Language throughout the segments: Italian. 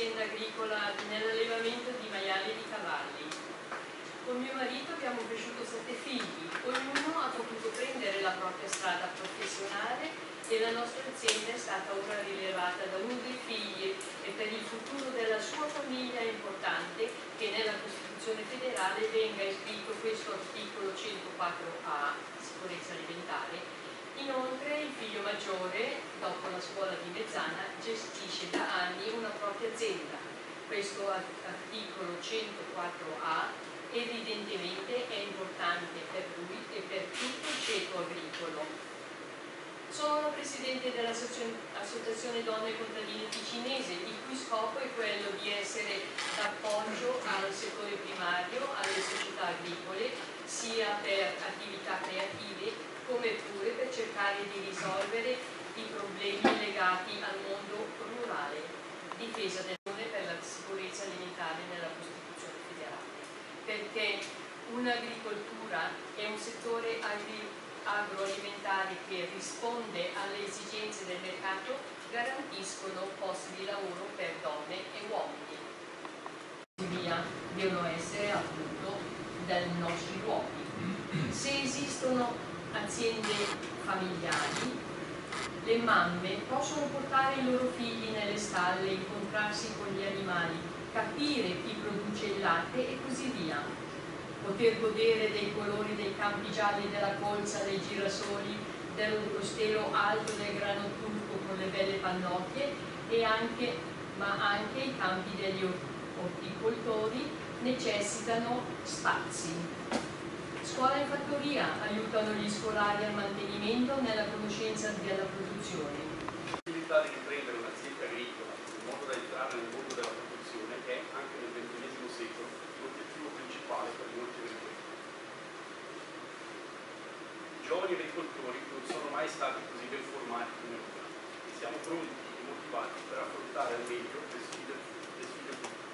un'azienda agricola nell'allevamento di maiali e di cavalli. Con mio marito abbiamo cresciuto sette figli, ognuno ha potuto prendere la propria strada professionale e la nostra azienda è stata ora rilevata da uno dei figli e per il futuro della sua famiglia è importante che nella Costituzione federale venga iscritto questo articolo 104A, sicurezza alimentare, Inoltre maggiore, dopo la scuola di Mezzana, gestisce da anni una propria azienda. Questo articolo 104A evidentemente è importante per lui e per tutto il ceto agricolo. Sono presidente dell'Associazione Donne Contadine Ticinese, il cui scopo è quello di essere d'appoggio al settore primario, alle società agricole, sia per attività creative come pure per cercare di risolvere i problemi legati al mondo rurale, difesa dell'Unione per la sicurezza alimentare nella Costituzione federale, perché un'agricoltura è un settore agroalimentare che risponde alle esigenze del mercato garantiscono posti di lavoro per donne e uomini. Via devono essere appunto dai nostri luoghi. Se esistono aziende familiari, le mamme possono portare i loro figli nelle stalle, incontrarsi con gli animali, capire chi produce il latte e così via. Poter godere dei colori dei campi gialli della colza, dei girasoli, dello stelo alto del grano turco con le belle pannocchie anche, ma anche i campi degli orticoltori necessitano spazi Fattoria aiutano gli scolari al mantenimento nella conoscenza della produzione. La possibilità di riprendere un'azienda agricola in modo da entrare nel mondo della produzione è anche nel XXI secolo l'obiettivo principale per molti agricoltori. I giovani agricoltori non sono mai stati così ben formati come ora e siamo pronti e motivati per affrontare al meglio le sfide, le sfide future.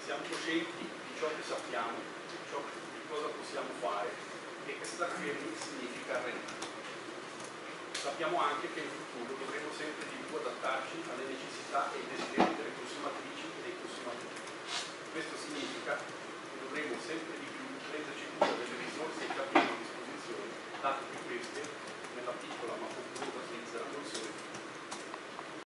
Siamo coscienti di ciò che sappiamo, di ciò che cosa possiamo fare e questa Castellaccioni significa Rennato. Sappiamo anche che in futuro dovremo sempre di più adattarci alle necessità e ai desideri delle consumatrici e dei consumatori. Questo significa che dovremo sempre di più prenderci cura delle risorse che abbiamo a disposizione, dato che queste, nella piccola ma popolosa Svizzera, non sono